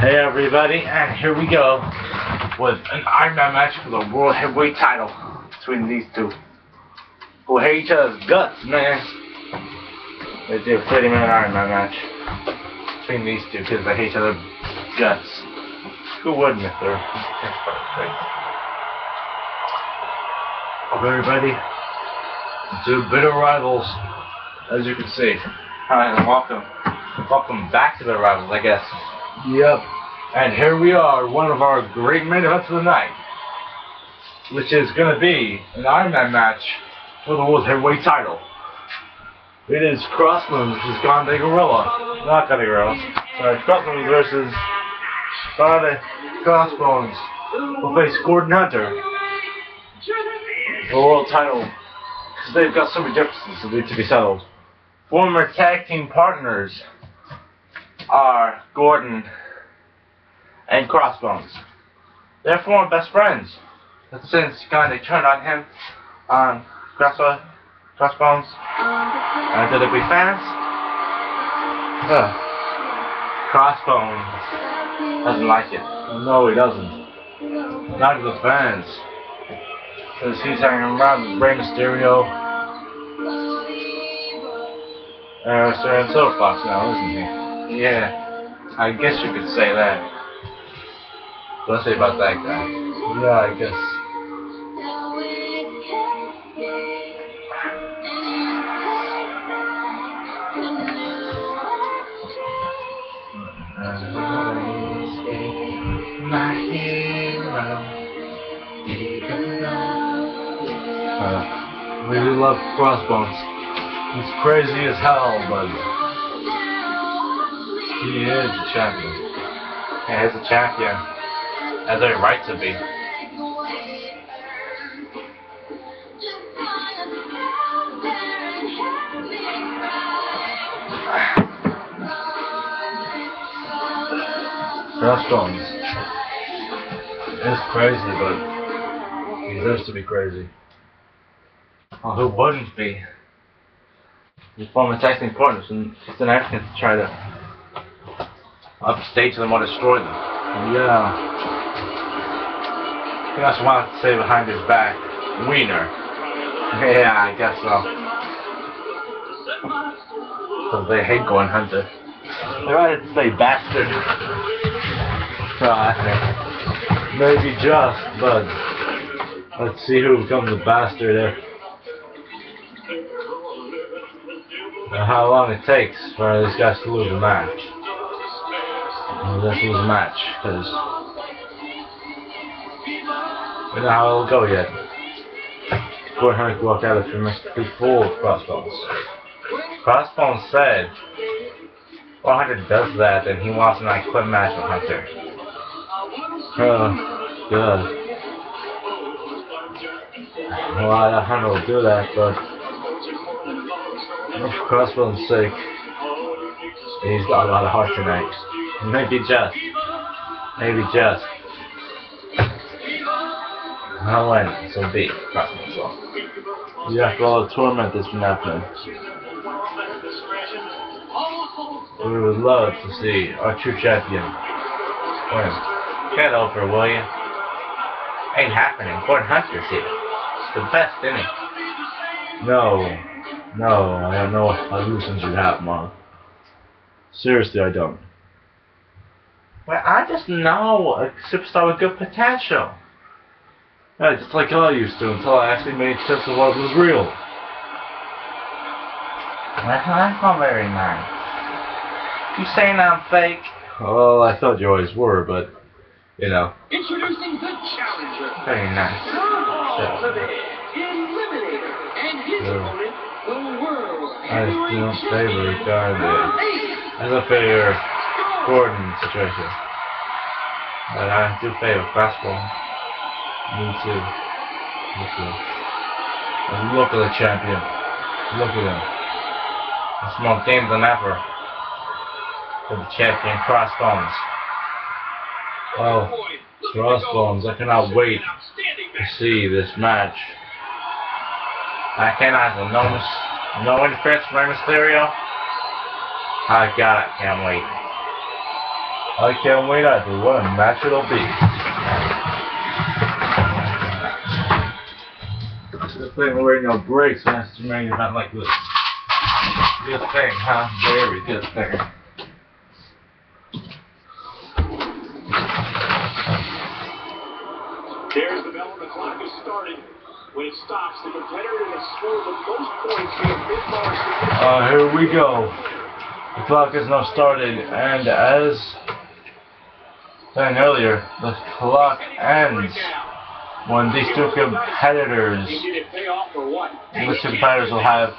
Hey everybody, and here we go with an Iron Man match for the World Heavyweight title between these two. Who hate each other's guts, man. They do a 30 minute Iron Man match between these two because they hate each other's guts. Who wouldn't if they're everybody to bitter rivals, as you can see. Alright, and welcome. Welcome back to the rivals, I guess. Yep. And here we are, one of our great main events of the night, which is going to be an Iron Man match for the World Heavyweight title. It is Crossbones versus Grande Gorilla. Not Grande Gorilla. Sorry, Crossbones versus Grande Crossbones. Will face Gordon Hunter. for The world title. Because they've got so many differences that need to be settled. Former tag team partners are Gordon and Crossbones. They're former best friends. But since kind of turned on him, on Crossbones, Crossbones, uh, did it be fans? Uh, Crossbones doesn't like it. No, he doesn't. Not to the fans. Because he's hanging around with Rey Mysterio. Uh, Sir Silver Fox now, isn't he? Yeah, I guess you could say that. What say about that guy? Yeah, I guess. Uh, really love Crossbones. He's crazy as hell, but he is a champion. He is a champion. Has a right to be. Crossbones is crazy, but he deserves to be crazy. Well, who wouldn't be? He's former tag team partners, and it's an accident to try to upstage them or destroy them. Yeah. He also wanted to say behind his back, Wiener. Yeah, I guess so. Because they hate Gordon Hunter. They wanted to say bastard. Uh, maybe just, but let's see who becomes the bastard if. How long it takes for these guys to lose a match. Let's a match, because we don't know how it'll go yet. Gordon Hunter walked out of the before Crossbones. Crossbones said, well, Hunter does that, then he wants an I quit match with Hunter. Oh, good. Well, I Hunter will do that, but for Crossbones' sake, he's got a lot of heart tonight. Maybe just. Maybe just. I'll win, so be. Crossbones will. Yeah, after all the torment that's been happening. We would love to see our true champion win. Get over, will you? Ain't happening. Gordon Hunter's here. It's the best, isn't it? No. No, I don't know what illusions you have, Mom. Seriously, I don't. Well, I just know a superstar with good potential. Yeah, just like I used to until I actually made sense of what was real. That's not very nice. You saying I'm fake? Well, I thought you always were, but, you know. Introducing the challenger. Very nice. John Eliminator. And his Yeah. opponent, the world I heavyweight don't favor champion, Gordon. Ace I favor Gordon situation. But I do favor basketball. Me too. Me too. And look at the champion. Look at him. It's more game than ever. For the champion Crossbones. Oh, Crossbones, I cannot wait to see this match. I cannot have no, no interference from Mysterio. I got it, can't wait. I can't wait either. What a match it'll be. This thing we're wearing no brakes when it's a main event like this. Good thing, huh? Very good thing. There's the bell and the clock has started. When it stops, the competitor that scored the most points via pinfall or submission. Uh, here we go. The clock is now started, and as said earlier, the clock ends when these two competitors, these two competitors will have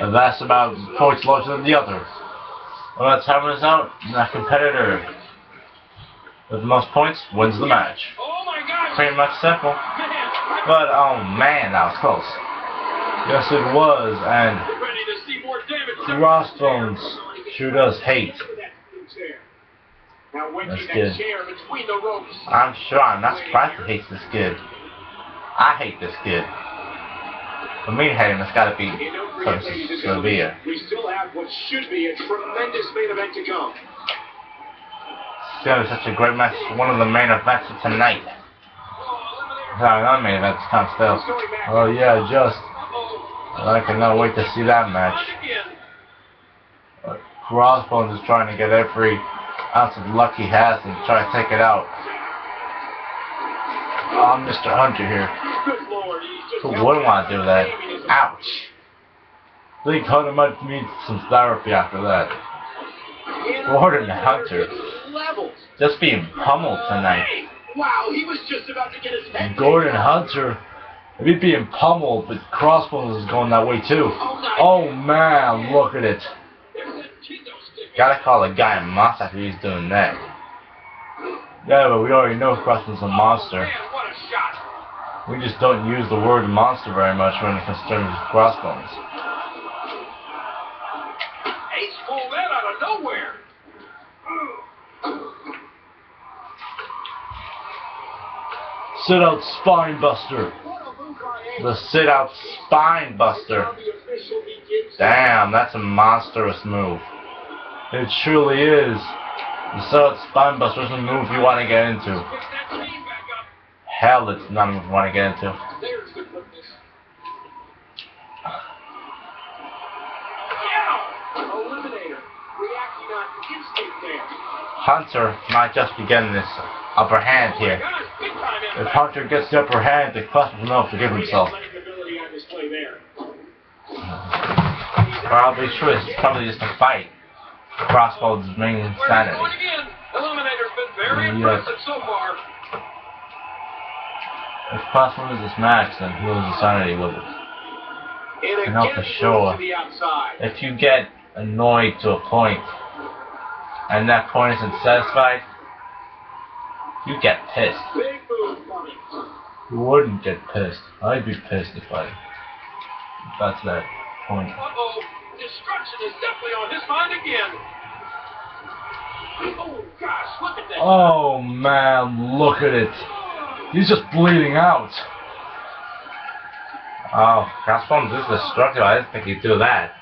a vast amount of points larger than the other. When that time is out, that competitor with the most points wins the match. Pretty much simple. But oh man, that was close. Yes, it was, and. Crossbones sure does hate. That's good. chair between the ropes. I'm sure I'm not surprised he hates this kid. I hate this kid. For me to hate him, it's gotta be And don't something severe. we still have what should be a tremendous main event to come. It's such a great match, one of the main events of tonight. Sorry, not main events, come still. Oh yeah, just. I cannot wait to see that match. Crossbones is trying to get every ounce of luck he has and try to take it out. Ah, I'm Mr. Hunter here. Who wouldn't want to do that? Ouch. Think Hunter might need some therapy after that. Gordon Hunter. Just being pummeled tonight. Wow, he was just about to get his. And Gordon Hunter, he's being pummeled, but Crossbones is going that way too. Oh man, look at it. Gotta call a guy a monster after he's doing that. Yeah, but we already know Crossbones is a monster. Man, what a shot. We just don't use the word monster very much when it concerns Crossbones. Ace pulled that out of nowhere. Sit out spine buster. The sit out spine buster. Damn, that's a monstrous move. It truly is. The out spine buster is a move you want to get into. Hell, it's not a move you want to get into. The. Hunter might just be getting this upper hand here. If. Hunter gets the upper hand, the Crossbones will forgive himself. Probably true. It's probably just a fight. Crossbones' main Where he's insanity. going again. Eliminator's been very Yeah. impressive so far. If Crossbones is match, then he loses sanity with it. And help again, the show. to the outside. If you get annoyed to a point, and that point isn't satisfied, you get pissed. Big move coming. You wouldn't get pissed. I'd be pissed if I if that's that point. Destruction is definitely on his mind again. Oh, gosh, look at that. Oh man, look at it. He's just bleeding out. Oh, Crossbones is destructive. I didn't think he'd do that.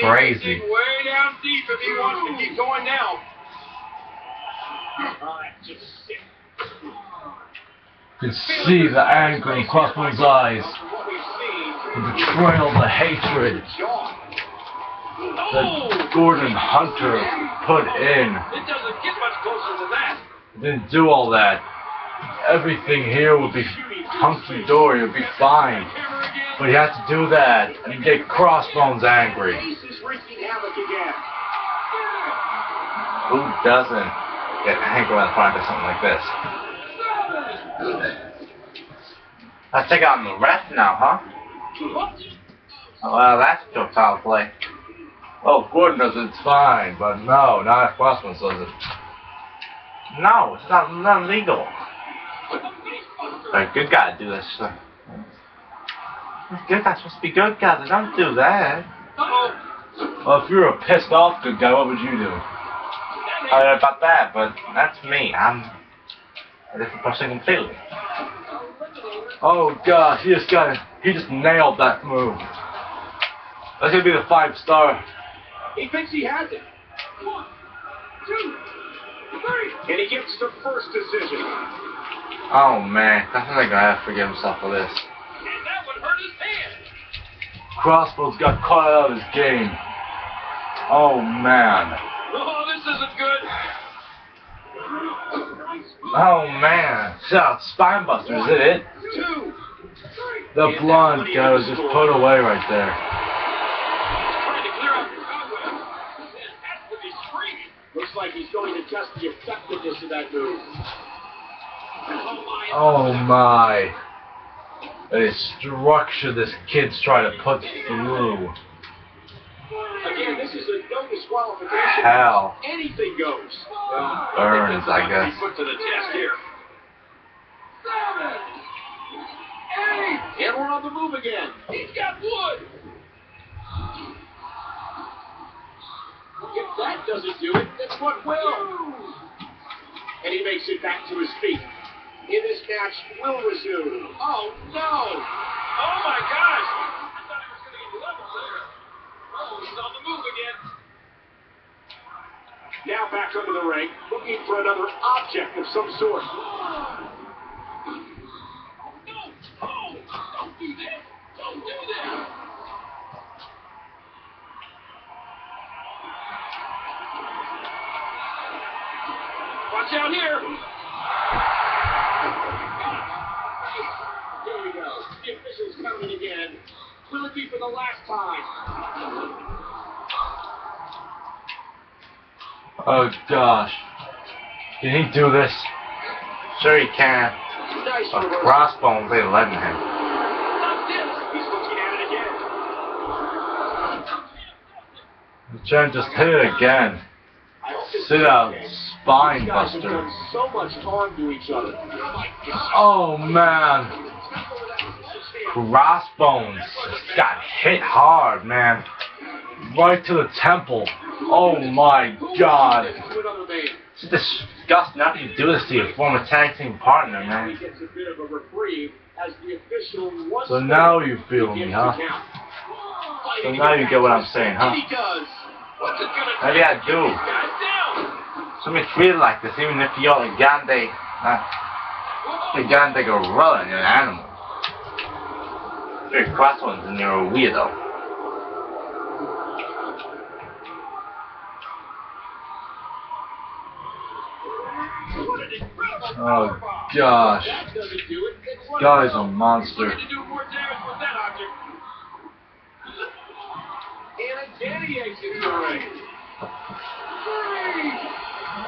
Crazy. way down deep if he wants to keep going now. You can see the anger in Crossbones' eyes, the betrayal, the hatred that Gordon Hunter put in. It doesn't get much closer than that. Didn't do all that. Everything here would be hunky dory, it would be fine. But he had to do that and get Crossbones angry. Ace is wreaking havoc again. Who doesn't get angry when do something like this? Let's take out the ref now, huh? Well, that's still foul play. Oh, goodness, it's fine, but no, not if Crossbones does it. No, it's not, not legal. A good guy do this. uh, Good guy's supposed to be good guys. They don't do that. Well, if you were a pissed off good guy, what would you do? I don't know about that, but that's me. I'm a different person completely. Oh gosh, he just got it. He just nailed that move. That's gonna be the five star. He thinks he has it. One, two, And he gets the first decision. Oh man, I think I have to forgive himself for this. And that one hurt his hand. Crossbones got caught out of his game. Oh man. Oh, this isn't good. Oh man. So, Spinebuster, is it it? Two. The blonde guy was just put away right there. Trying to clear out the cobweb. This has to be screaming. Looks like he's going to test the effectiveness of that move. Oh my. The structure this kid's trying to put through. Again, this is a no disqualification. Hell. Anything goes. Burns, I guess. Put to the test here. And we're on the move again. He's got wood. If that doesn't do it, then what will? And he makes it back to his feet. In this match will resume. Oh no! Oh my gosh! I thought he was going to get level there. Oh, he's on the move again. Now back under the ring, looking for another object of some sort. Oh. Watch out here! Here we go. The official's coming again. Will it be for the last time? Oh gosh. Can he do this? Sure he can. Nice A reversal. crossbones ain't letting him. Not this. He's looking at it again. He's trying to just hit it again. I hope this Sit out, spine These guys have buster. so much harm to each other. Oh man. Crossbones just got hit hard, man. Right to the temple. Oh my god. To another man. It's disgusting. How do you do this to your former tag team partner, man? gets a bit of a reprieve as the official once So now you feel me, huh? So now you get what I'm saying, huh? Maybe I do. these guys? So me treat like this, even if you're a gigante, uh, gigante gorilla and you're an animal. You're crossbones and you're a weirdo. Oh gosh. Guy's a monster. Looking to do more damage with that object. And Danny exits the ring. Three.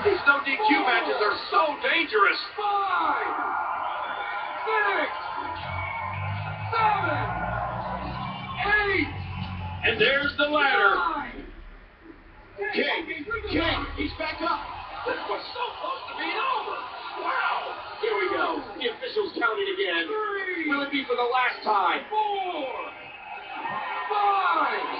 These no DQ matches are so dangerous. Five. Six. Seven. Eight. And there's the ladder. King. King. He's back up. This was so close to being over. Wow. Here we go. The officials counting again. Three. Will it be for the last time? Four. Five.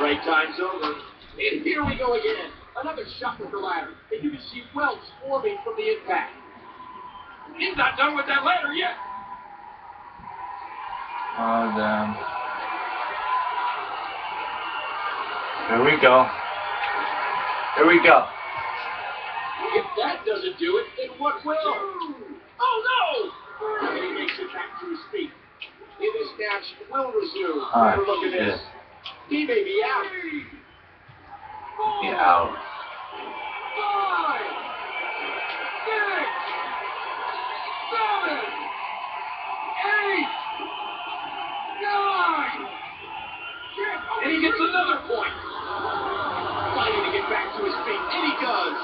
Break time's over. And here we go again. Another shot with the ladder. And you can see welts forming from the impact. He's not done with that ladder yet. Oh damn. Here we go. Here we go. If that doesn't do it, then what will? Oh no! And he makes it back to his feet. In this match, will resume. Ah, Look at this. He may be out. Get out. Five, six, seven, eight, nine. And he gets another point. Fighting to get back to his feet, and he does.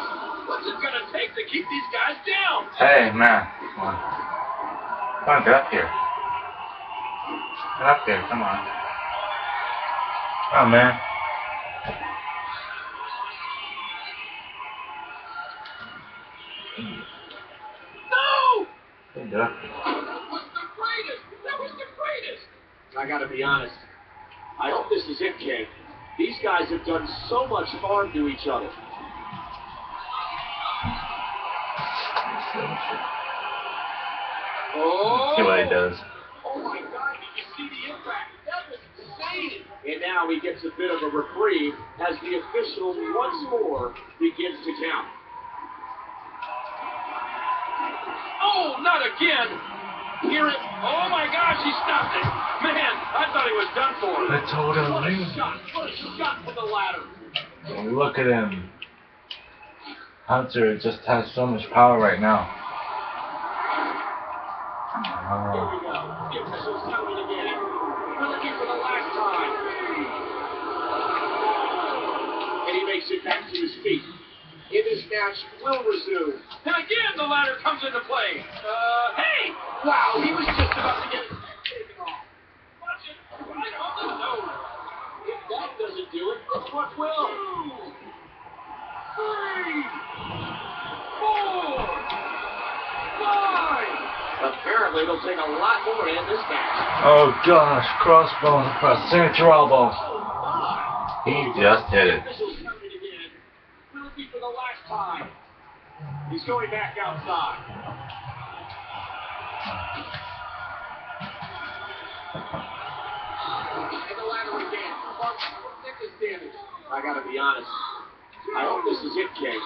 What's it gonna take to keep these guys down? Hey man, come on. Come on, get up here. Get up there, come on. Come on, man. No! Hey, get. That was the greatest! That was the greatest! I gotta be honest. I hope this is it, King. These guys have done so much harm to each other. Oh! See what he does. And now he gets a bit of a reprieve as the official once more begins to count. Oh, not again! Hear it? Oh my gosh, he stopped it! Man, I thought he was done for. I told him. What a shot! What a shot from the ladder! Look at him. Hunter just has so much power right now. Here makes it back to his feet. And this match will resume. And again, the ladder comes into play. Uh, hey! Wow, he was just about to get his head taken off. Watch it right on the nose. If that doesn't do it, then what will? Two, three, four, five. Apparently, it'll take a lot more to end this match. Oh gosh, crossbones across signature elbow. He just hit it. Officials counting again. Will it be for the last time? He's going back outside. And the ladder again. Mark, thickness damage. I gotta be honest. I hope this is it, Kay.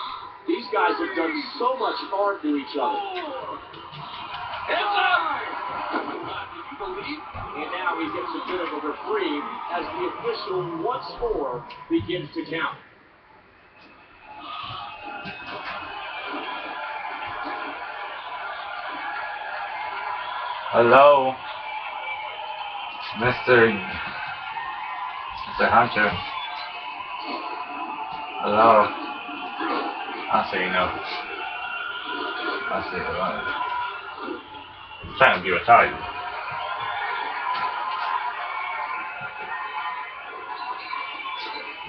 These guys have done so much harm to each other. Hands up! My God, did you believe? And now he gets a bit of a reprieve as the official once more begins to count. Hello, Mr. Mr. Hunter. Hello. I'll say no. I'll say hello. I'm trying to be retarded.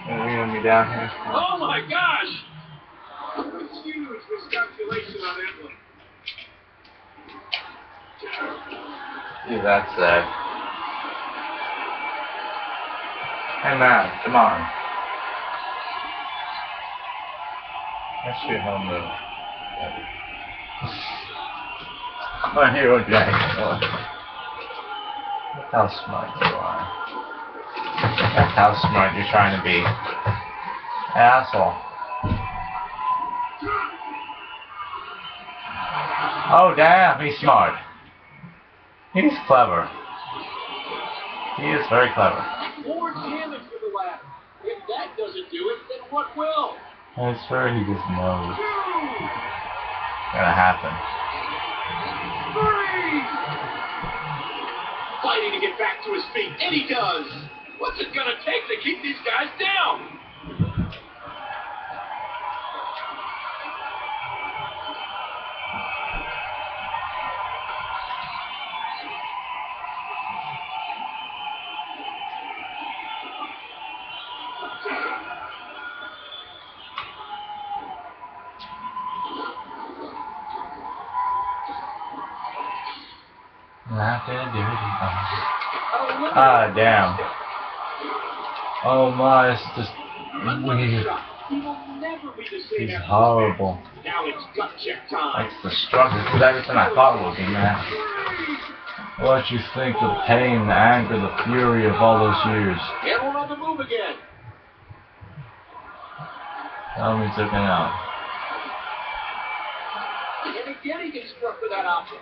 Are you gonna be down here? Oh my gosh! Huge miscalculation on that one. Dude, that's sad. Hey man, come on. Let's get home though. My hero dragon. Look how smart you are. How smart you're trying to be. Asshole. Oh damn, he's smart. He's clever. He is very clever. More damage to the ladder. If that doesn't do it, then what will? I'm sure he just knows it's gonna happen. three. Fighting to get back to his feet, and he does. What's it gonna take to keep these guys down? Oh my, it's just weird. He will never be the same He's horrible. it's the strongest. Everything I thought it would be, man. What you think the pain, the anger, the fury of all those years? And we're on the move again. Tell me took it out. And again he gets struck with that option.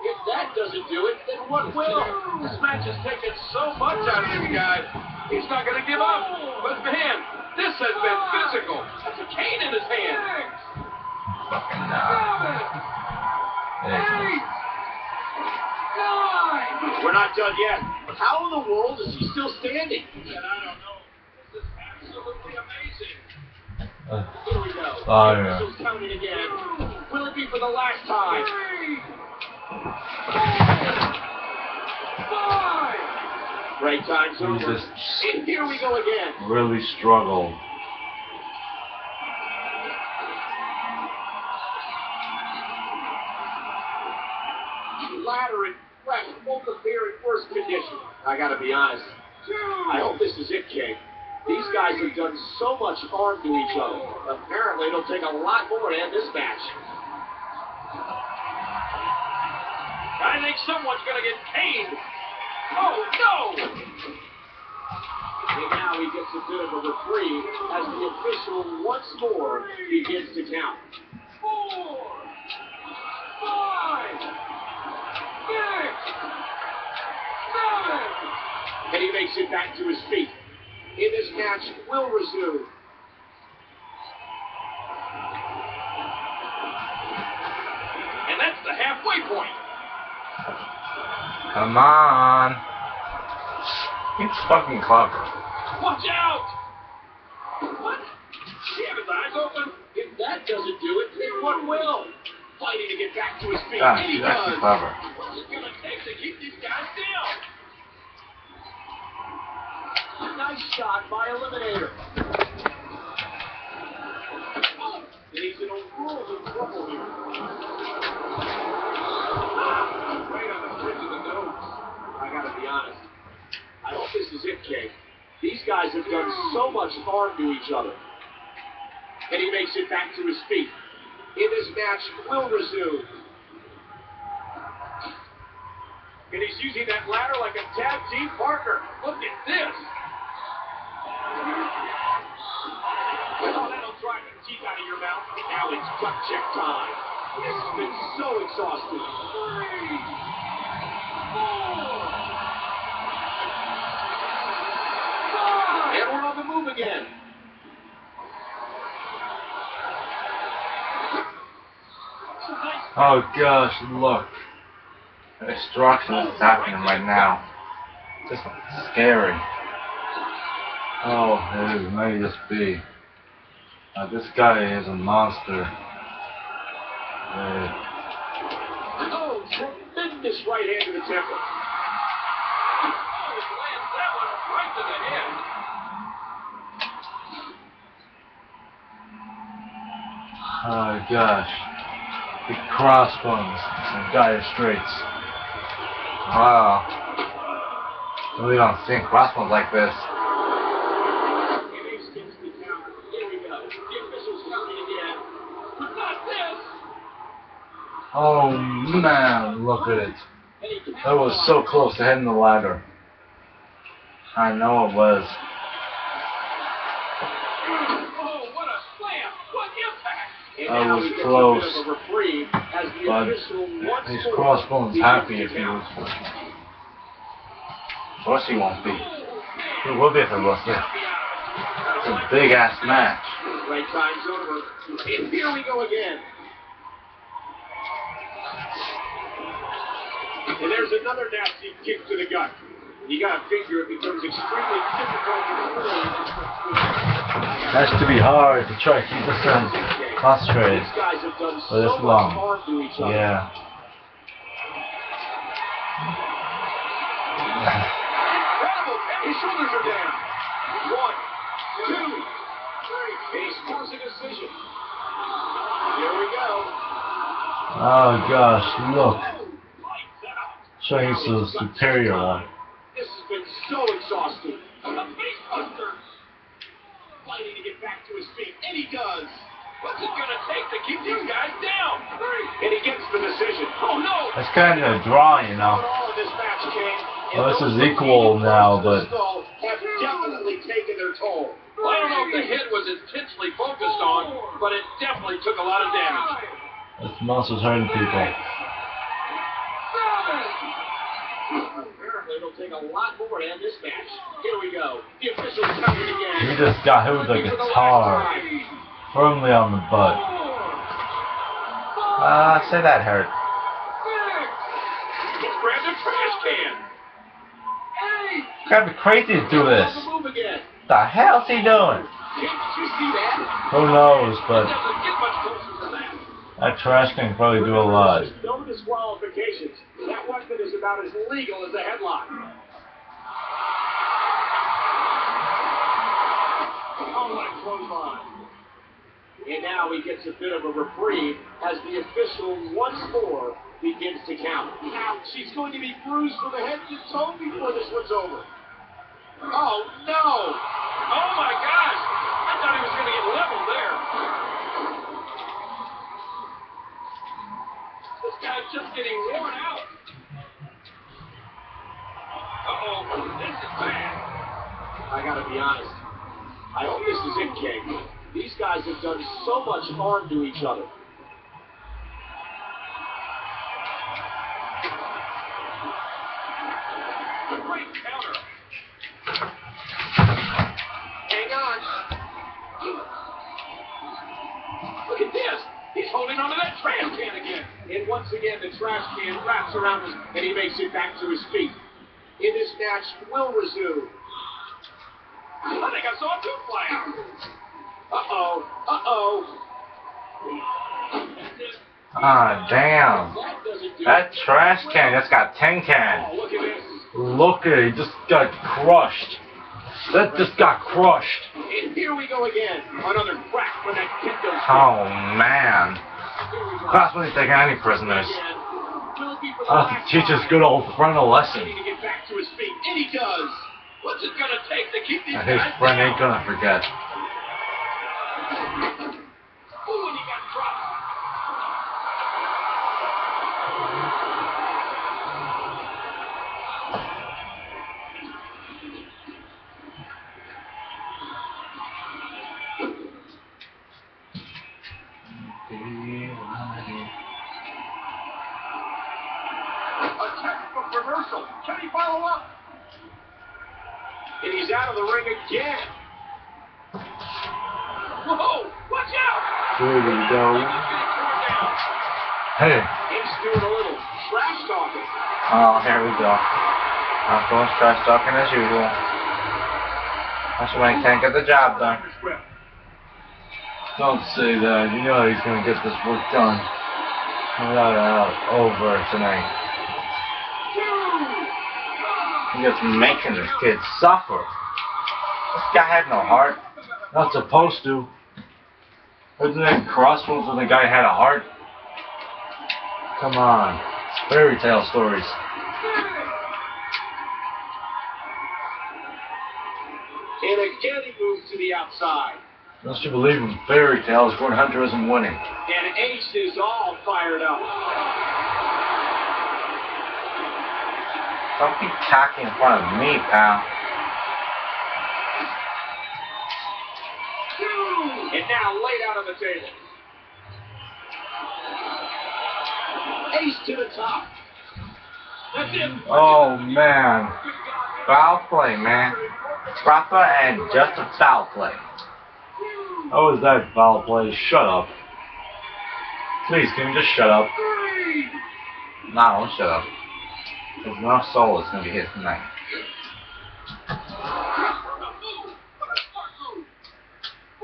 If that doesn't do it, then what will? This match has taken so much out of this guy. He's not going to give up. But man, this has been physical. That's a cane in his hand. Fucking nah. It is. We're not done yet. How in the world is he still standing? I don't know. This is absolutely amazing. Uh, Here we go. Fire. The official's counting again. Will it be for the last time? Great time's he over. just And here we go again. really struggle. Ladder and fresh, both appear in worse condition. I gotta be honest. I hope this is it, King. These guys have done so much harm to each other. Apparently, it'll take a lot more to end this match. I think someone's gonna get caned. Oh no! And now he gets a bit of a reprieve as the official once more begins to count. Four, five, six, seven. And he makes it back to his feet. In this match will resume. And that's the halfway point. Come on. It's fucking clever. Watch out! What? He have his eyes open? If that doesn't do it, then what will? Fighting to get back to his feet. Gosh, and he actually does. clever. What's it gonna take to keep these guys down? Nice shot by Eliminator. Oh, he's in a world of trouble here. I gotta be honest. I hope this is it, Kay. These guys have done so much harm to each other. And he makes it back to his feet. In this match will resume. And he's using that ladder like a tag team partner. Look at this. Oh, that'll drive the teeth out of your mouth. Now it's gut check time. This has been so exhausting. Again. Oh gosh, look. The destruction is happening right now. This is scary. Oh, it may just be. Uh, this guy is a monster. Uh, Oh, tremendous right hand to the temple. Oh, lands that one right to the head. Oh gosh. The crossbones and dire straits. Wow. We don't see crossbones like this. Oh man, look at it. That was so close to hitting the ladder. I know it was. That was close. a bit of a reprieve as the But His crossbone's happy if he was. Of course he won't be. He will be if it was. It's a big ass match. Right time's over. And here we go again. And there's another nasty kick to the gut. You gotta figure it becomes extremely difficult to Has to be hard to try to keep the one concentrated. These guys have done For this long. much harm to each other. Yeah. His shoulders are down. One, two, three. He scores a decision. Here we go. Oh gosh, look. Lights out. Showing you the superior one. This has been so exhausting. A face buster. Fighting to get back to his feet, and he does. What's it gonna take to keep these guys down? And he gets the decision. Oh no! It's kind of a draw, you know. All this. Well, this is equal now, blows to the but- have definitely taken their toll. Well, I don't know if the hit was intensely focused on, but it definitely took a lot of damage. This monster's hurting people. Apparently, it'll take a lot more to end this match. Here we go. The officials counting again. He just got hit with a the guitar time. Firmly on the butt. Ah, say that hurt. He's grabbed a trash can. Gotta be crazy to do this. On the move again. Hell's he doing? Did you see that? Who knows, but doesn't get much closer than that. that trash can probably do a lot. No disqualifications. That weapon is about as legal as a headlock. Oh, what a clothesline. And now he gets a bit of a reprieve as the official once more begins to count. Ouch, he's going to be bruised from the head to toe before this one's over. Oh, no! Oh my gosh! I thought he was going to get leveled there. This guy's just getting worn out. Uh oh, this is bad. I gotta be honest. I hope this is it, King. These guys have done so much harm to each other. Great counter. Hang on. Look at this. He's holding onto that trash can again. And once again, the trash can wraps around him, and he makes it back to his feet. In this match will resume. I think I saw a tooth fly out. Uh-oh. Uh-oh. Ah, damn. That it. trash can just got tin Oh, can. look at this. Look at it, he just got crushed. That just got crushed. And here we go again. Another crack for that stick. Oh man. Here we go. Class wouldn't take any prisoners. Again. Will it be for the I'll have last to teach his good old friend a lesson. to get back to his feet, and he does. What's it gonna take to keep these And his friend ain't gonna forget. Oh, here we go. I'm going to trash talking as usual. That's why he can't get the job done. Don't say that. You know he's gonna get this work done. Without a doubt, over tonight. He's just making this kid suffer. This guy had no heart. Not supposed to. Wasn't that Crossroads when the guy had a heart? Come on. Fairy tale stories. And again he moves to the outside. Don't you believe in fairy tales? Gordon Hunter isn't winning. And Ace is all fired up. Don't be cocky in front of me, pal. And now laid out on the table. Ace to the top. Oh, man. Foul play, man. Proper and just a foul play. How is that foul play? Shut up. Please, can you just shut up? Nah, don't shut up. There's no soul that's gonna be hit tonight.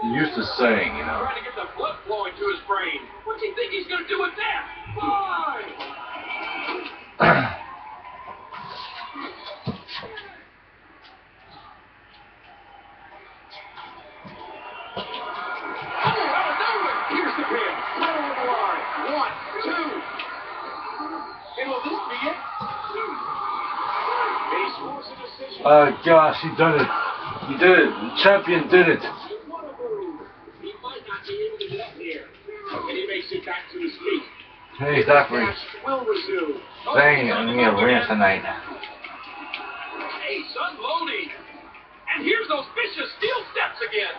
You used to saying, you know. Trying to get the blood flowing to his brain. What do you think he's gonna do with that? Fine. Oh gosh, he done it. He did it. The champion did it. He wanna move. He might not be able to get up here. And he makes it. Hey, resume. The arena tonight. Ace unloading. And here's those vicious steel steps again.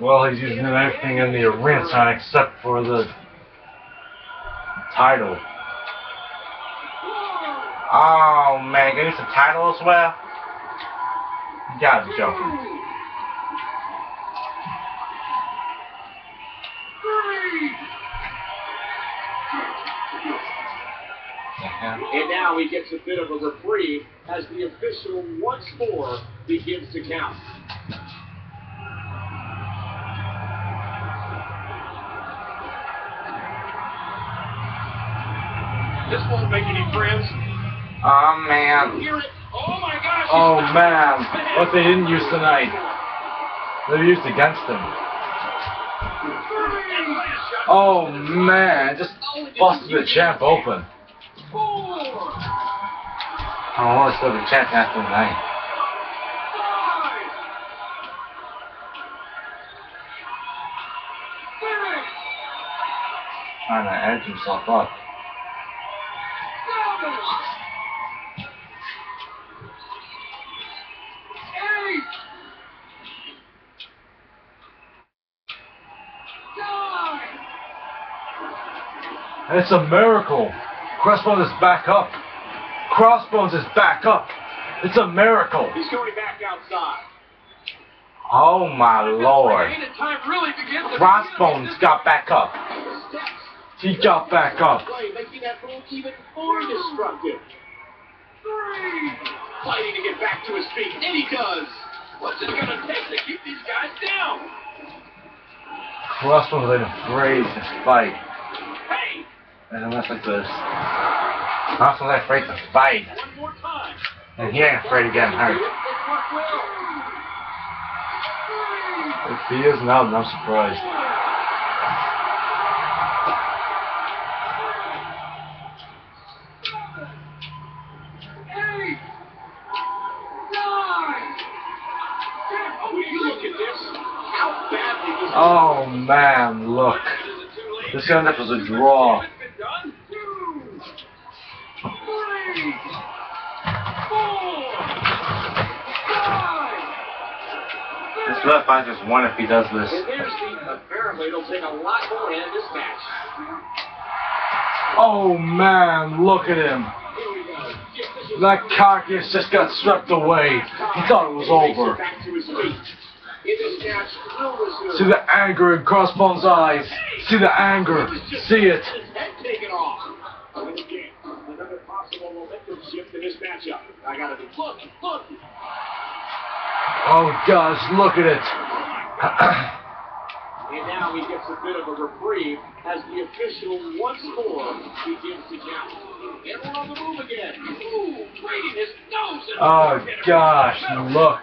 Well, he's using everything in the arena except for the title. Oh man, give me some title as well? You gotta be joking. And now he gets a bit of a reprieve as the official once more begins to count. This won't make any friends. Oh man. Oh my gosh. Oh man. What they didn't use tonight. They used against him. Oh man, just busted the champ open. Oh, to the champ after tonight. Trying to edge himself up. It's a miracle. Crossbones is back up. Crossbones is back up. It's a miracle. He's going back outside. Oh my lord. Really Crossbones got back up. He got back up. Making that move even more destructive. Fighting to get back to his feet, and he does. What's it gonna take to keep these guys down? Crossbones ain't afraid to fight. And unless like this. Crossbones ain't afraid to fight. And he ain't afraid of getting hurt. If he is now, then I'm surprised. Oh, man, look. It? This end up was a draw. Left eye just won if he does this. And there's the apparently it'll take a lot more to end this match. Oh man, look at him. Here we go. The official That carcass just got swept away. He thought it was over. Back to his feet. In this match, will resume. See the anger in Crossbone's eyes. See the anger. See it. His head taken off. Another possible momentum shift in this matchup. I gotta be look, look. Oh gosh, look at it. And now he gets a bit of a reprieve as the official once more begins to count. And we're on the move again. Ooh, trading his nose Oh gosh, look.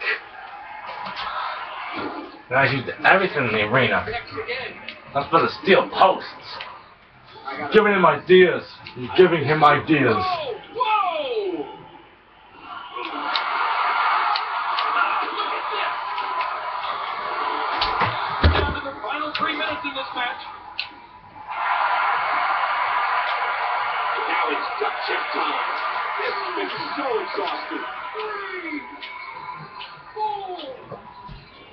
He's used everything in the arena. That's for the steel posts. Giving him ideas. He's giving him ideas. Minutes in this match. And now it's gut check time. This has been so exhausting. Three, four.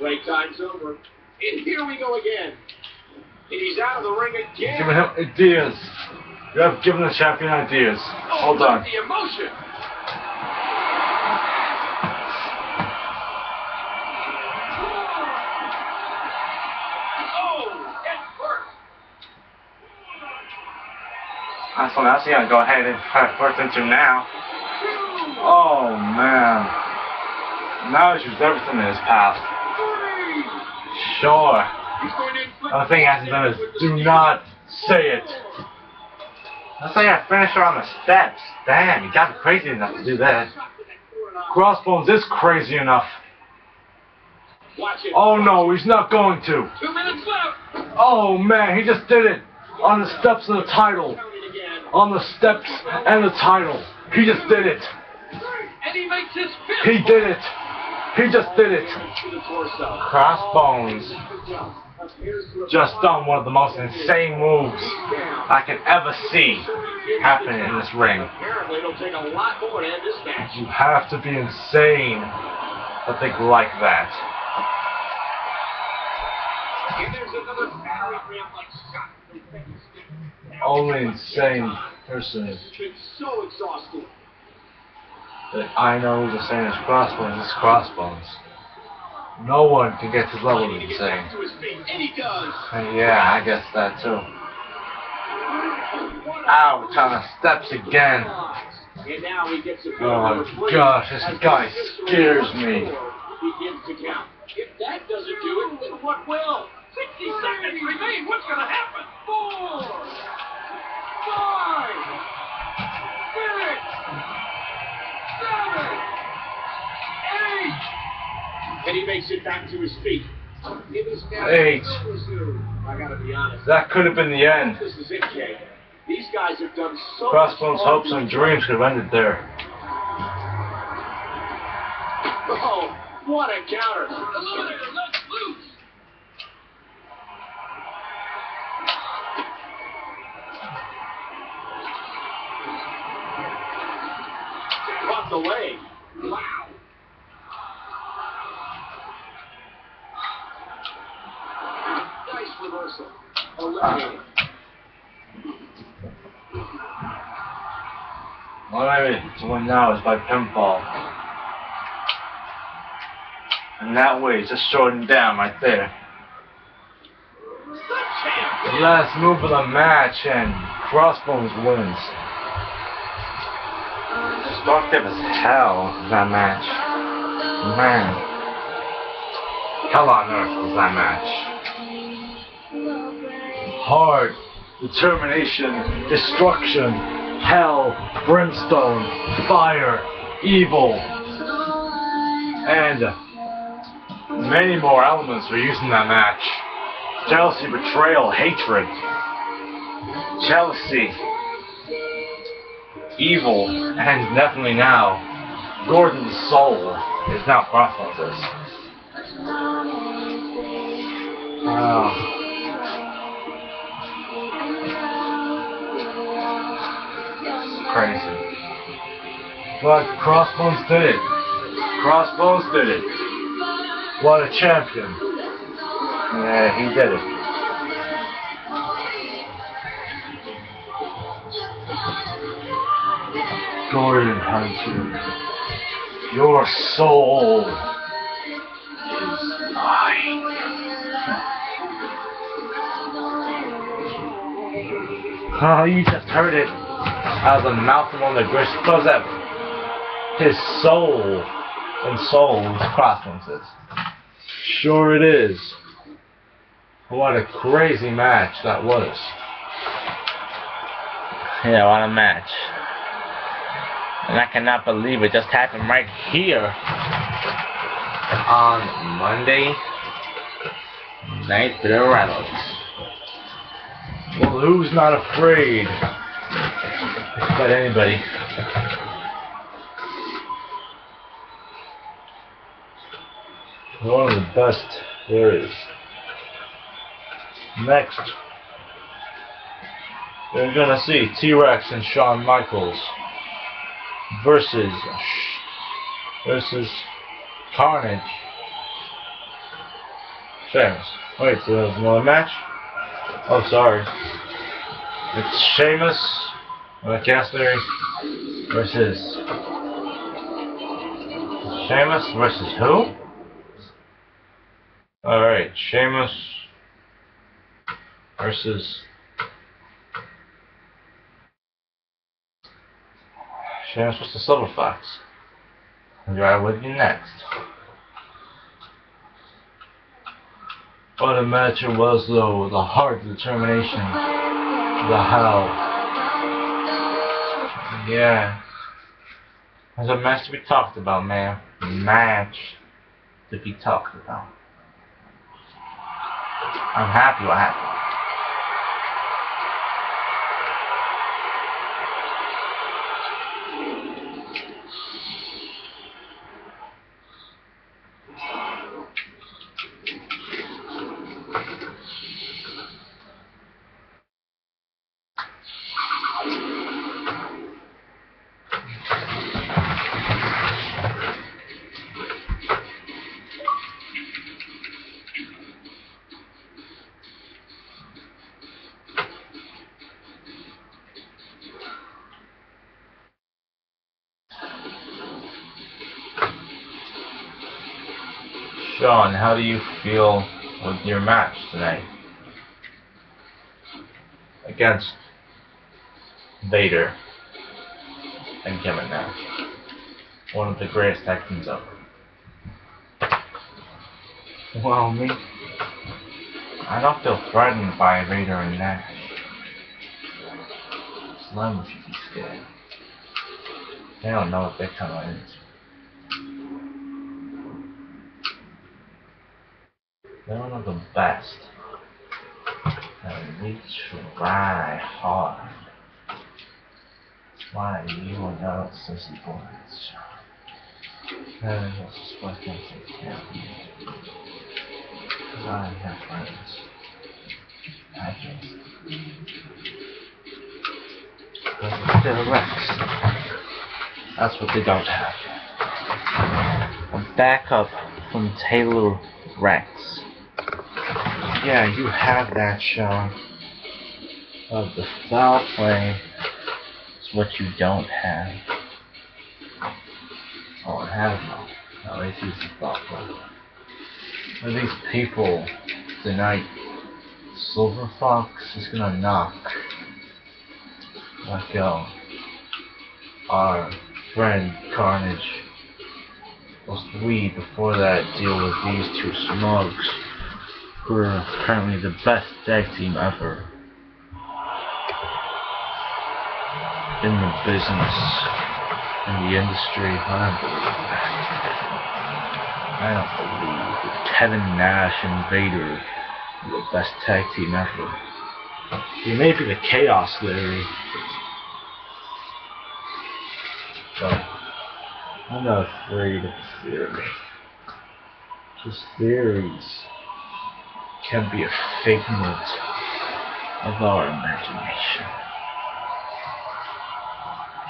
Break time's over. And here we go again. And he's out of the ring again. Giving him ideas. You have given the champion ideas. Oh, Hold on. the emotion. That's what else you gotta go ahead and to force into now. Oh man. Now he's used everything in his past. Sure. He's going to inflict The thing he hasn't do is do not say it. Let's say I finish her on the steps. Damn, you gotta be crazy enough to do that. Crossbones is crazy enough. Oh no, he's not going to. Two minutes left. Oh man, he just did it. On the steps of the title. On the steps and the title. He just did it. He makes his. He did it. He just did it. To the torso. Crossbones just done one of the most insane moves I can ever see happening in this ring. Apparently, it'll take a lot more to end this match. You have to be insane to think like that. And there's another Barry Graham-like shot. from the second stick. Only insane person that I know who's the same as Crossbones is Crossbones. No one can get to his level of insane. and yeah, I guess that too. Ouch, on the steps again. Oh my gosh, this guy scares me. If that doesn't do it, then what will? 60 seconds remain. What's going to happen? Four, And he makes it back to his feet. It is now Eight. I gotta be honest. That could have been the end. This is it, Jay. These guys have done so Crossbones' hopes and dreams could have ended there. Oh, what a counter. The leg. Wow. Nice reversal. Eliminated. All I need to win now is by pinfall. And that way, it's just shortened down right there. The last move of the match, and Crossbones wins. Destructive as hell, that match. Man. Hell on earth was that match. Hard, determination, destruction, hell, brimstone, fire, evil, and many more elements were used in that match. Jealousy, betrayal, hatred, jealousy, evil, and definitely now, Gordon's soul is now Crossbones. Oh. crazy. But Crossbones did it. Crossbones did it. What a champion. Yeah, he did it. Gordon Hunter, your soul is mine. Oh, you just heard it as a the mouth of the greatest throws ever. His soul and soul is Crossbones. Sure it is. What a crazy match that was. Yeah, what a match. And I cannot believe it just happened right here on Monday Night Bitter Reynolds. Well, who's not afraid? But anybody. One of the best there is. Next, we're gonna see T-Rex and Shawn Michaels versus versus Carnage. Sheamus. Wait, so there's another match? Oh, sorry. It's Sheamus Rick uh, Astley versus Sheamus versus who? Alright, Sheamus versus Sheamus versus Silver Fox. Be right with you next. What a match it was though, the heart, the determination, the how. Yeah. There's a match to be talked about, man. Match to be talked about. I'm happy what happened. Sean, how do you feel with your match tonight? Against Vader and Kevin Nash. One of the greatest tag teams ever. Well, me, I don't feel threatened by Vader and Nash. Slim should be scared. They don't know what they're coming into. They're one of the best. And we try hard. Why you and your sissy boys? And it's just what things can't I have friends. I just. But they're Rex. That's what they don't have. A backup from Taylor Rex. Yeah, you have that show of the foul play, It's what you don't have. Oh, it has no. At least he's thoughtful. Are these people tonight? Silver Fox is gonna knock. Like, um, our friend Carnage we before that deal with these two smugs who are currently the best tag team ever in the business, in the industry. I don't believe that. I don't believe Kevin Nash and Vader are the best tag team ever. You may be the Chaos Theory. But I'm not afraid of theory. Just theories can be a figment of our imagination.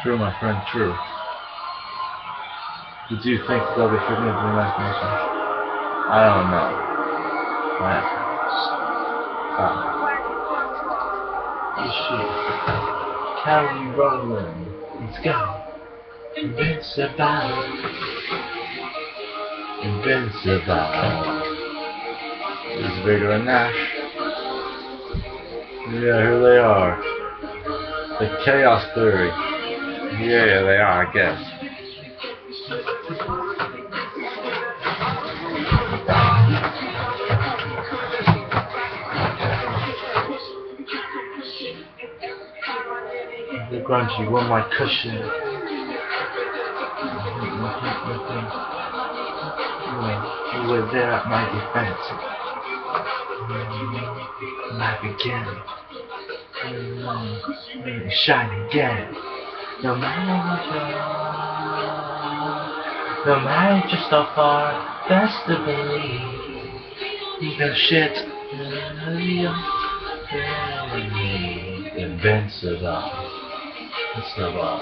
True, my friend, true. Did you think they'll be figment of imagination? I don't know. Friends. Uh, you should. Carry rolling. Let's go. Invincible. Invincible. Vader and Nash. Yeah, here they are. The Chaos Theory. Yeah, they are, I guess. The grungy, want my cushion. You were there at my defense. Life again. Mm, shine again. No matter what you no matter just how far, best to believe. No shit. Invincible. Invincible.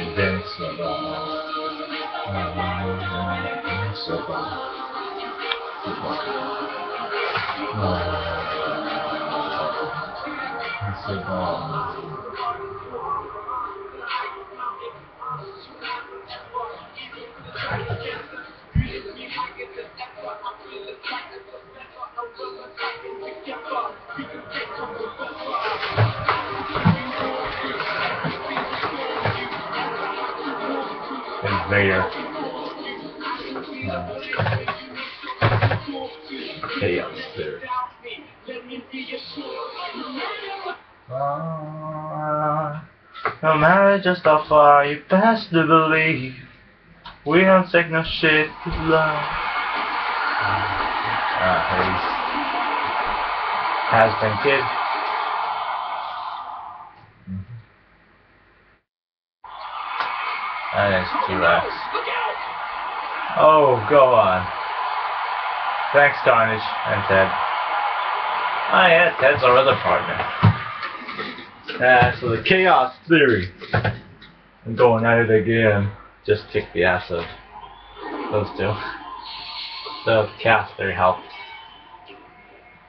Invincible. Invincible. Invader. chaos no matter just how far you pass to believe, we don't take no shit with love. Ah, Has been kid. That is T-Rex. Oh, go on. Thanks, Carnage and Ted. Oh yeah, Ted's our other partner. Uh, so the Chaos Theory. I'm going at it again. Just kick the ass of those two. The Chaos Theory helped.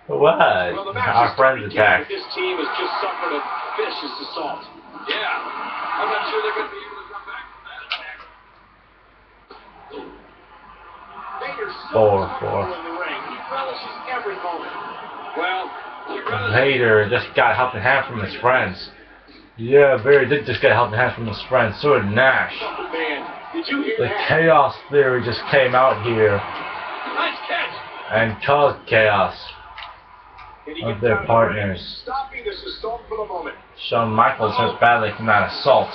What? Well, our friends attacked. This team has just suffered a vicious assault. Yeah. I'm not sure they're going to be Four, four. Vader just got helping hand from his friends. Yeah, Vader did just get helping hand from his friends. So did Nash. The Chaos Theory just came out here and caused chaos of their partners. Shawn Michaels hurt badly from that assault.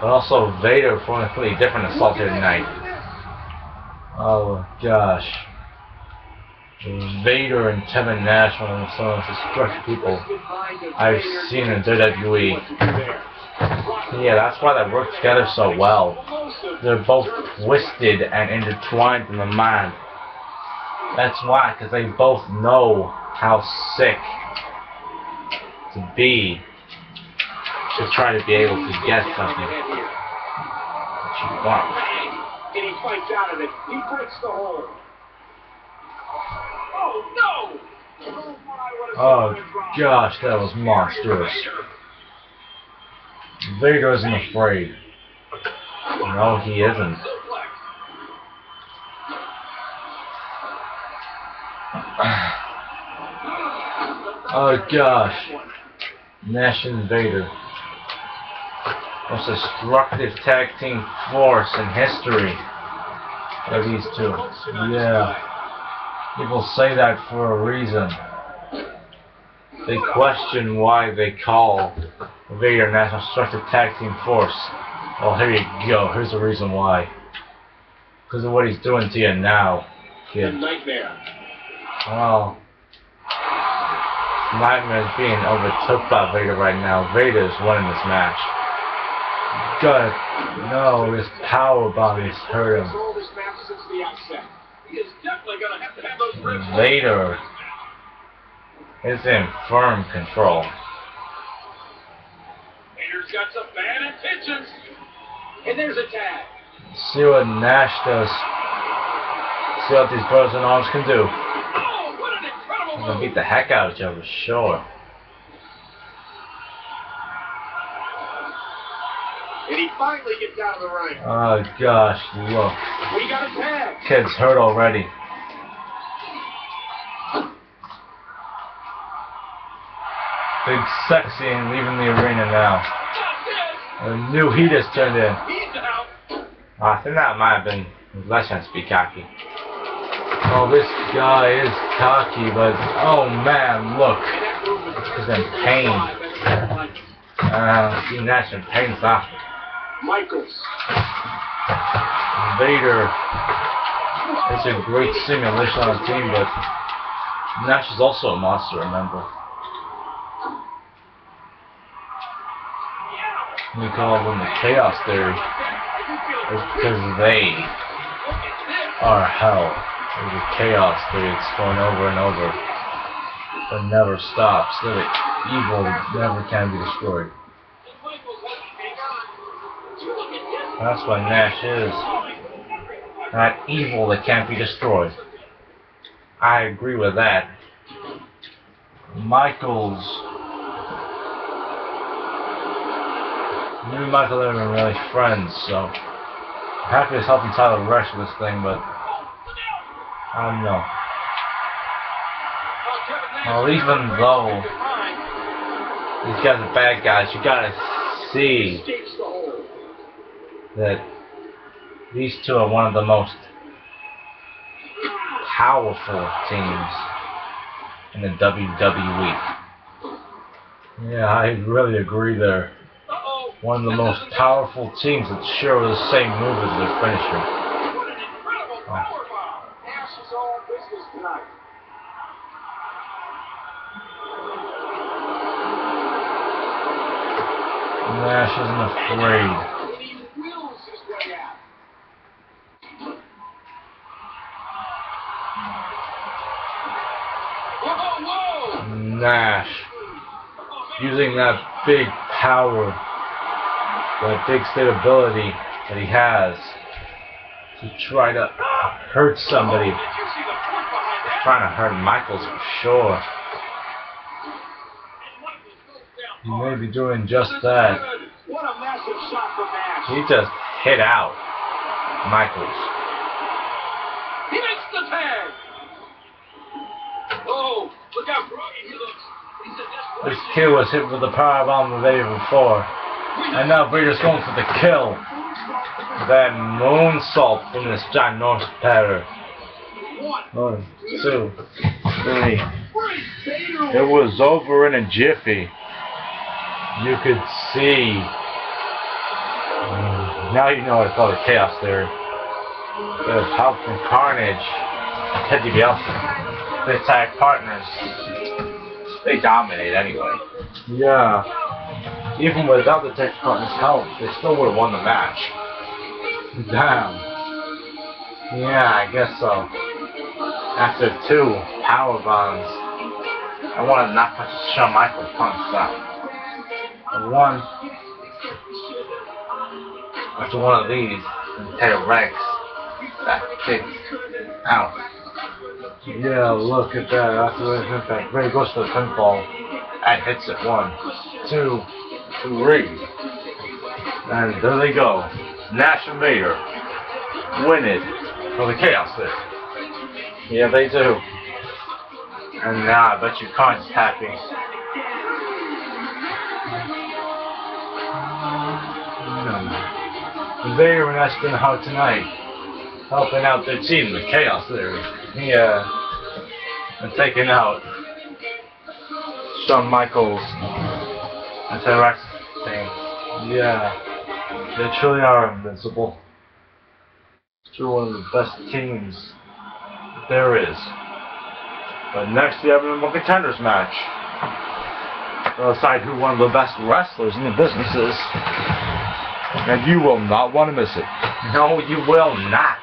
But also Vader for a completely different assault here tonight. Oh gosh. Vader and Kevin Nash some of the strongest people I've seen in WWE. Yeah, that's why they work together so well. They're both twisted and intertwined in the mind. That's why, because they both know how sick to be to try to be able to get something that you want. And he fights out of it. He breaks the hold. Oh no! Oh gosh, that was monstrous. Vader isn't afraid. No, he isn't. oh gosh. Nash and Vader. Most destructive tag team force in history. Are these two. Yeah. People say that for a reason. They question why they call Vader National Destructive Tag Team Force. Well, here you go. Here's the reason why. Because of what he's doing to you now, kid. Nightmare. Well, Nightmare is being overtook by Vader right now. Vader is winning this match. God, no, his power bomb hurt him. Control this match since the outset. He is definitely going to have to have those ribs. Vader is in firm control. Vader's got some bad intentions. And there's a tag. See what Nash does. See what these brothers in arms can do. Oh, what an incredible They're gonna beat the heck out of each other, sure. And he finally gets out of the ring. Oh gosh, look. We got a tag. Kid's hurt already. Big sexy and leaving the arena now. A new heat has turned in. out. I think that might have been less chance to be cocky. Oh, this guy is cocky, but oh man, look. He's in pain. Uh, see Nash in pain now. Michaels. Vader is a great simulation on the team, but Nash is also a monster, remember. We call them the Chaos Theory. It's because they are hell. There's a chaos theory that's going over and over. But never stops. That evil never can be destroyed. That's what Nash is. That evil that can't be destroyed. I agree with that. Michaels. Me and Michael been really friends, so I'm happy he's helping Tyler with this thing, but I don't know. Well, even though these guys are bad guys, you gotta see the that these two are one of the most powerful teams in the WWE. Yeah, I really agree there. One of the most powerful teams that share the same move as their finisher. Power. Nash is all business tonight. Nash isn't afraid. Nash using that big power, that big stability that he has to try to hurt somebody. Oh, did you see the point behind that? Trying to hurt Michaels for sure. He may be doing just that. What a massive shot from Nash. He just hit out Michaels. He makes the tag. Oh, look how groggy he looks. This kid was hit with the power bomb the day before. And now Vader's going for the kill. That moonsault from this ginormous pattern. One, two, three. It was over in a jiffy. You could see. Now you know what I call the chaos theory. There's help from Carnage Ted DiBiase. They tag partners. They dominate anyway. Yeah. Even without the tag partners' help, they still would have won the match. Damn. Yeah, I guess so. After two power bombs, I want to knock Shawn Michaels punch out. One after one of these, Taylor Rex got kicked out. Yeah, look at that. After the impact, Ray goes to the pinfall and hits it. One, two, three. And there they go. Nash and Vader win it for the Chaos there. Yeah, they do. And now I bet you Khan's happy. Hmm. Vader and Nash been out tonight, helping out their team, the Chaos there. Yeah. And taking out Shawn Michaels and T-Rex thing. Yeah. They truly are invincible. They're one of the best teams there is. But next we have a contenders match. We'll decide who one of the best wrestlers in the business is. And you will not want to miss it. No, you will not.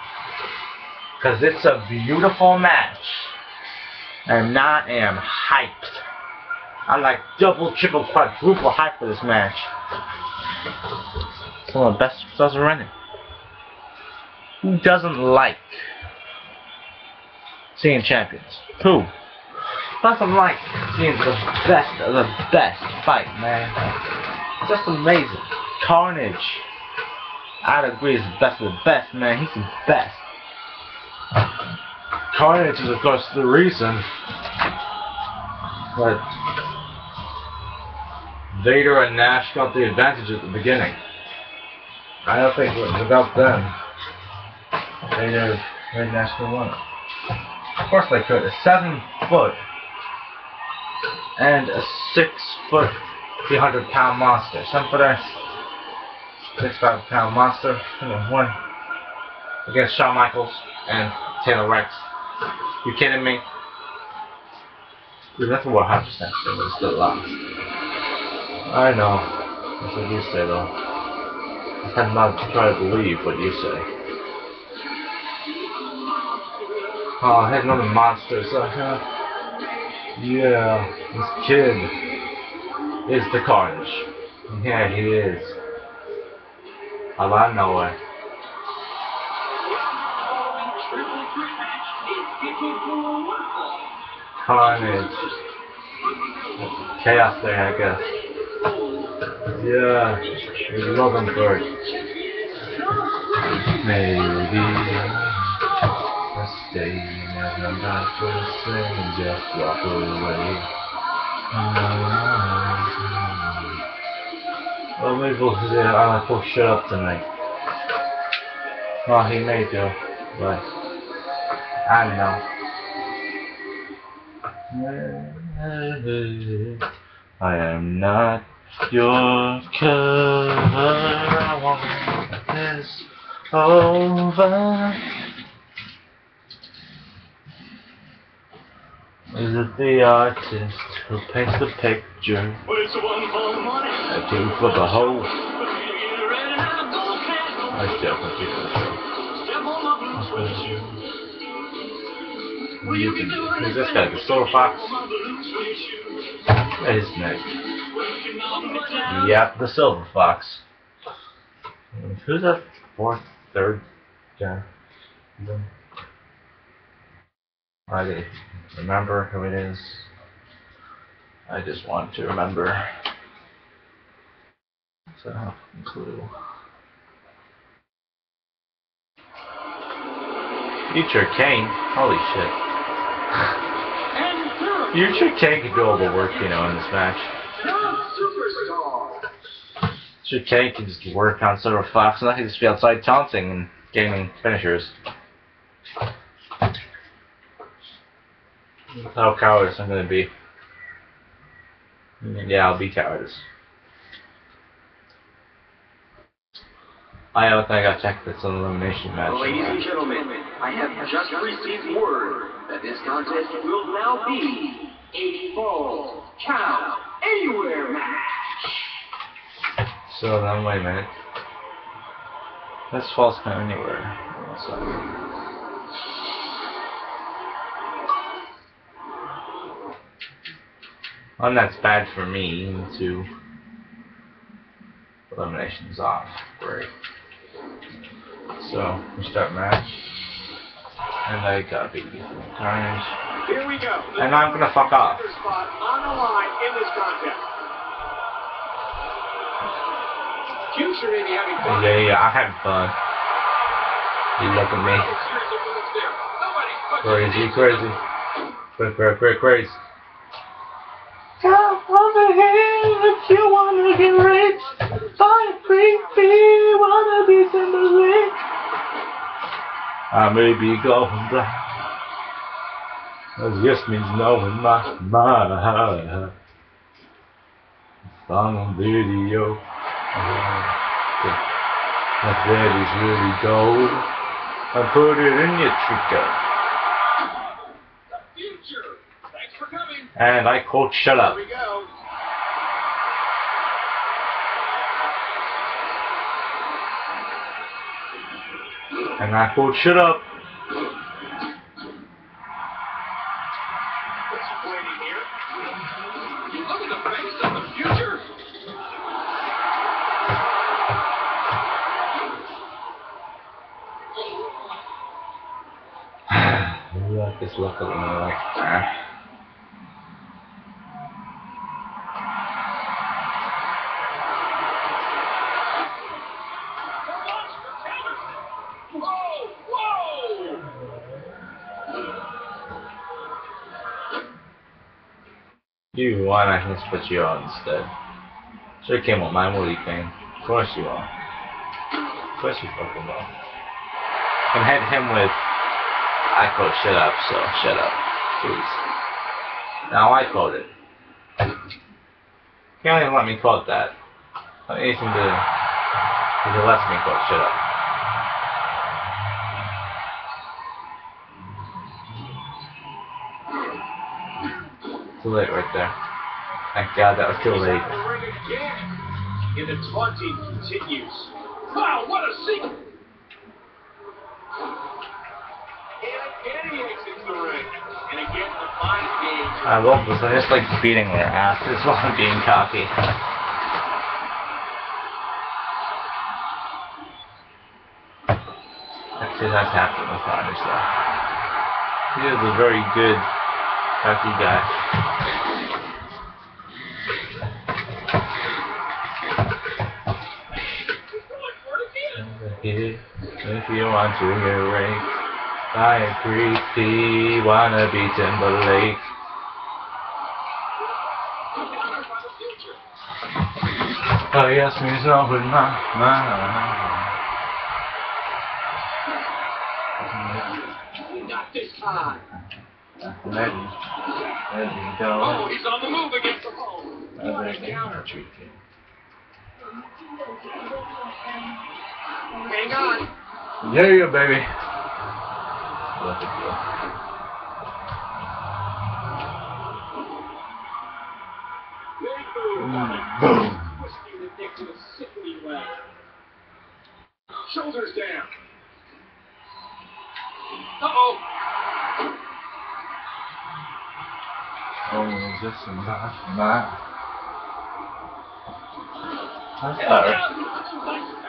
Because it's a beautiful match. And I am hyped. I'm like double, triple, quadruple hype for this match. Some of the best are in it. Who doesn't like seeing champions? Who? Doesn't like seeing the best of the best fight, man. Just amazing. Carnage. I'd agree is the best of the best, man. He's the best. Carnage is of course the reason but Vader and Nash got the advantage at the beginning. I don't think without them, Vader and Nash could win. Of course they could. A seven foot and a six foot, 300 pound monster. Some for that six five pound monster. One against Shawn Michaels and Taylor Rex. You kidding me? Dude, that's what 100% say, but it's still lost. I know. That's what you say, though. I tend not to try to believe what you say. Oh, I had another monster, so uh, Yeah, this kid is the Carnage. Yeah, he is. Out of nowhere. Carnage. Chaos there, I guess. Yeah, we love him for it. Maybe a stay and I'm not just saying just walk away. Well, maybe we'll say I'm gonna shut up tonight. Well, he may do, but I don't know. I am not your cover. I want this over. Is it the artist who paints the picture? I do for the whole. I think it's you do. Who's this guy? The Silver Fox? That is nice. Yep, the Silver Fox. Who's the fourth, third guy? I remember who it is. I just want to remember. So, clue. Future Kane. Holy shit. Future Kane could do all the work, you know, in this match. Kane can just work on Silver Fox, and I can just be outside taunting and gaming finishers. how cowardice I'm gonna be. Yeah, I'll be cowardice. I don't think I checked this on elimination match. Ladies and gentlemen, I have just received word that this contest will now be a full count anywhere match. So then, wait a minute. That's false count anywhere. One that's bad for me to eliminations off. Great. So, we start match. And I got baby carnage. Here we go. And I'm gonna fuck off. Future may be having fun. Yeah, yeah, I had fun. You look at me. Crazy, crazy. Crazy, crazy, crazy, crazy. Come over here if you wanna get rich. Buy a free wanna be Timberlake. I may be going black. Cause yes means no in my mind. Song on video. My daddy's really gold. I put it in your trigger. Future. Thanks for coming. And I quote, shut up. Here we go. And I quote, shut up. Just put you on instead. Sure came on my Woody thing. Of course you are. Of course you fucking will. And hit him with, I quote, shut up, so shut up. Please. Now I quote it. Can't even let me quote that. Anything to, because it lets me quote, shut up. Too late right there. Thank God that was too late. The. And the taunting continues. Wow, what a sequence. And again he exits the ring. And again the mind games. I love this. I just like beating their asses while I'm being cocky. Actually, that's happening with Connors, though. He is a very good, cocky guy. You want to get raped by a creepy wannabe Timberlake. Oh yes, means over my mind. Not this time. Let me, let me Oh, go. he's on the move against the. Let me you. Hang on. Yeah, yeah, baby. Let it go. On it. Boom. Twisting the neck in a sickening way. Shoulders down. Uh-oh. Oh, is this not my? I'm sorry. Will it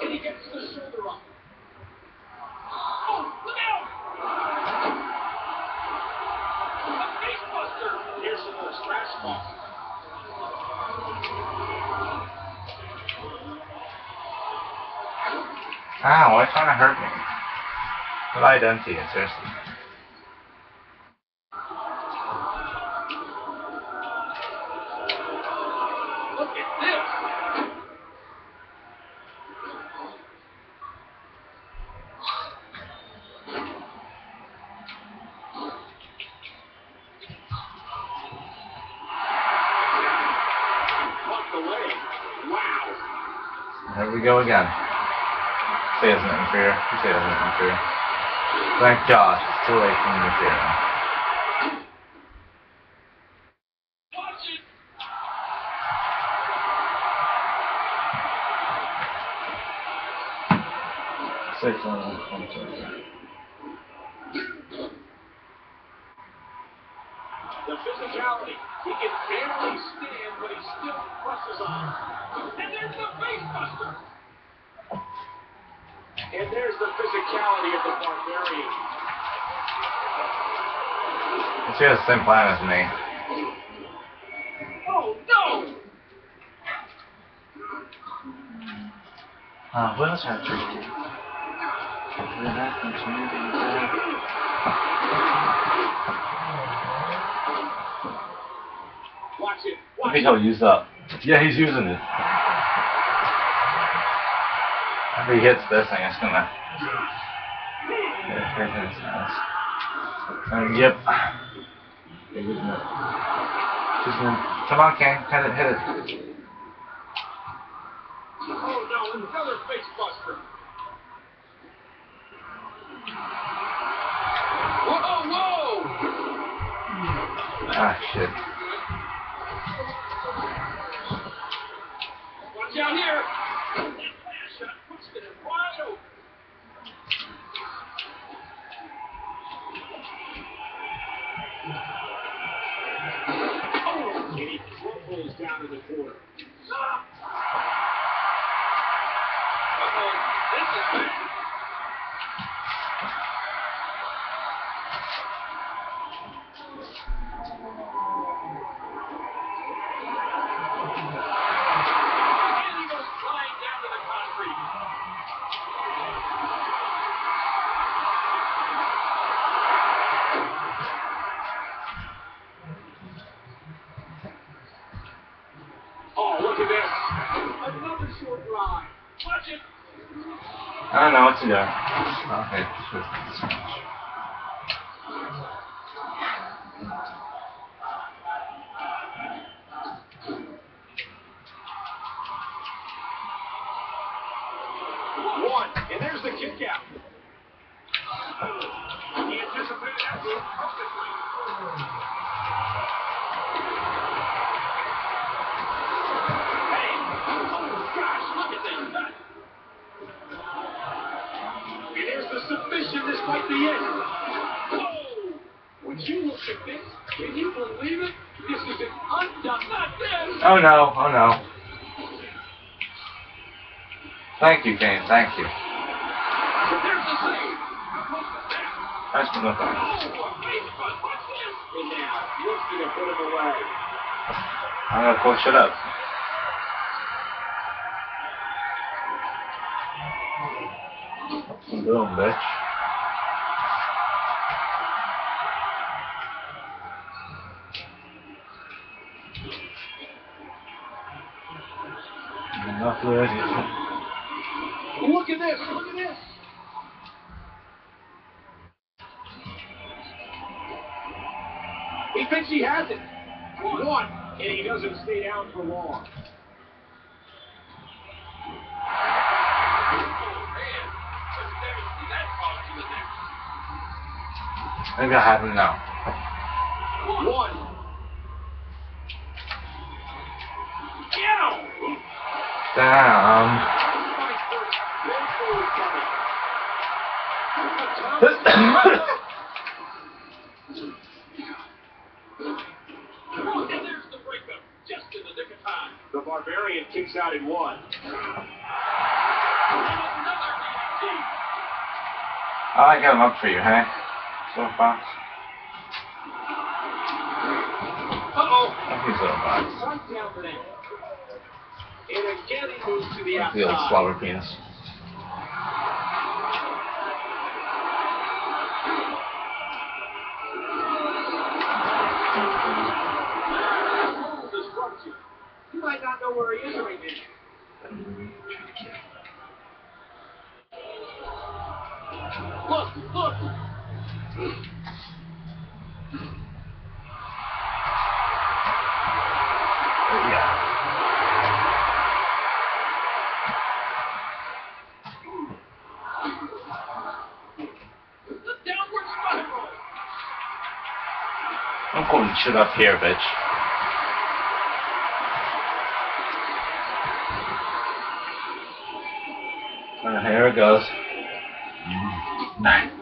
And he gets the shoulder up. Oh, look out! A face buster. Here's some more trash talk. Ow, why trying to hurt me? Have I done to you, seriously? Thank God, it's too late for me to fear now. Six on one. The physicality. He can barely stand, but he still presses on. And there's the face buster. And there's the physicality of the barbarian. She has the same plan as me. Oh no! Uh, what else have to do? Watch it. I Watch think it. he'll use up. Yeah, he's using it. If he hits this thing, it's gonna. Yep. Just Come on, Kane, hit it, hit it. Oh no, another face buster. Whoa, whoa! Ah, shit. To the corner. I Oh no, oh no. Thank you, Kane, thank you. There's the away. I'm gonna push it up. Boom, bitch. Enough already. Look at this. Look at this. He thinks he has it. One, and he doesn't stay down for long. I think that happened now. Time. The barbarian kicks out in one. I got him up for you, hey? So fast. Uh-oh. He's a little box. Right down for that. And again he moves to the The old outside. slobber. You might not know where he is right now. Look, look. I'm up here, bitch. Uh, here it goes. Nice.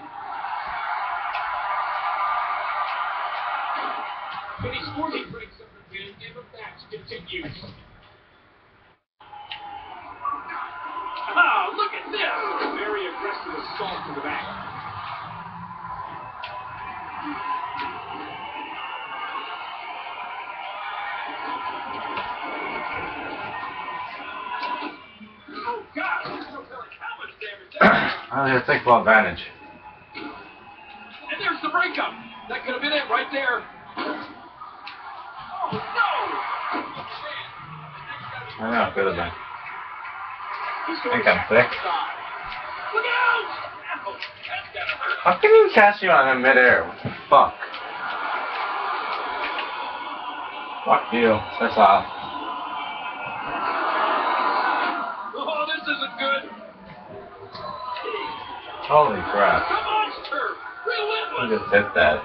Catch you on in midair? What the fuck? Fuck you. That's all. Oh, this isn't good. Holy crap. The monster. I Relentless. just hit that.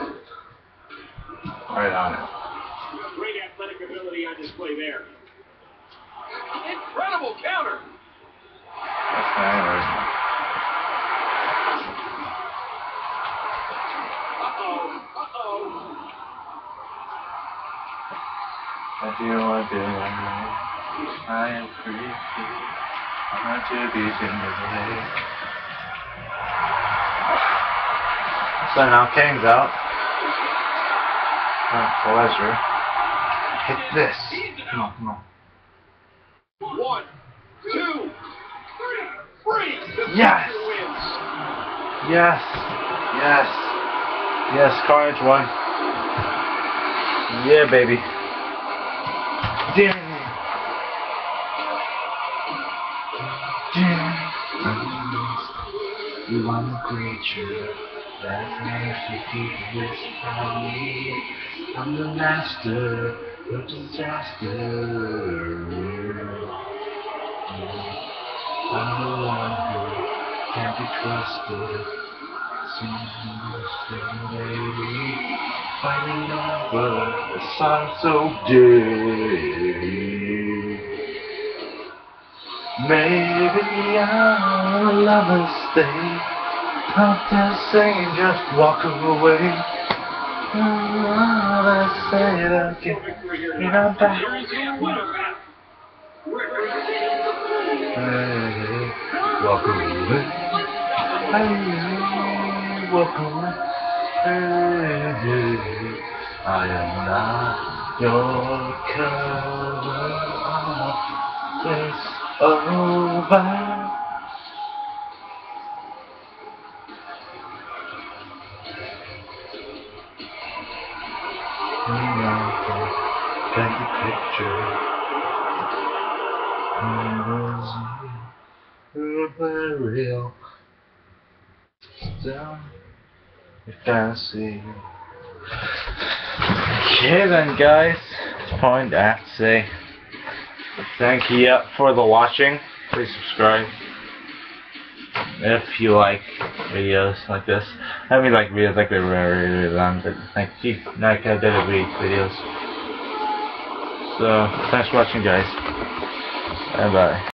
Right on it. To be stimulated. So now Kane's out. Oh, pleasure. Hit this. Come on, come on. One, two, three, three. Yes. Yes. Yes. Yes, Carnage won. Yeah, baby. Damn. A creature that makes you keep this from me. I'm the master of disaster. I'm the one who can't be trusted. Some lady fighting over the sun so dead. Maybe I'm a mistake. I'm just saying, just walk away. Oh, let's say it again. Victory here You're tonight. not back. Here is your. Hey, walk away. Hey, walk away. Hey, I am not your cover. It's over. A picture. Very real. Still, your fantasy. Okay then, guys. Point I to say. Thank you for the watching. Please subscribe if you like videos like this. I mean, like videos like they were really, long, but like, gee, like I did videos. So, thanks for watching, guys. Bye bye.